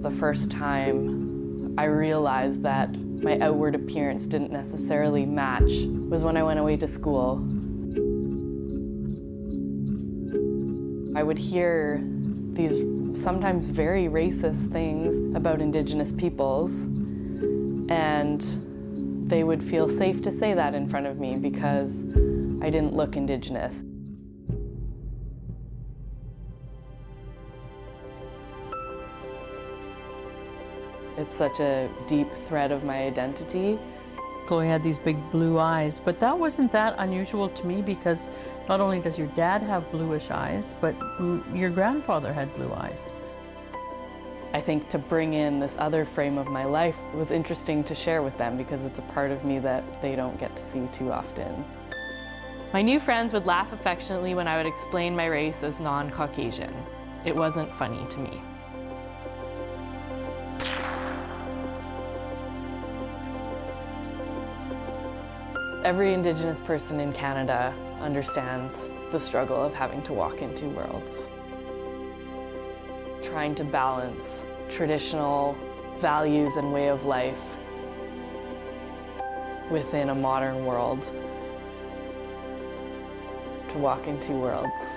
The first time I realized that my outward appearance didn't necessarily match was when I went away to school. I would hear these sometimes very racist things about Indigenous peoples, and they would feel safe to say that in front of me because I didn't look Indigenous. It's such a deep thread of my identity. Chloe had these big blue eyes, but that wasn't that unusual to me because not only does your dad have bluish eyes, but your grandfather had blue eyes. I think to bring in this other frame of my life was interesting to share with them because it's a part of me that they don't get to see too often. My new friends would laugh affectionately when I would explain my race as non-Caucasian. It wasn't funny to me. Every Indigenous person in Canada understands the struggle of having to walk in two worlds. Trying to balance traditional values and way of life within a modern world. To walk in two worlds.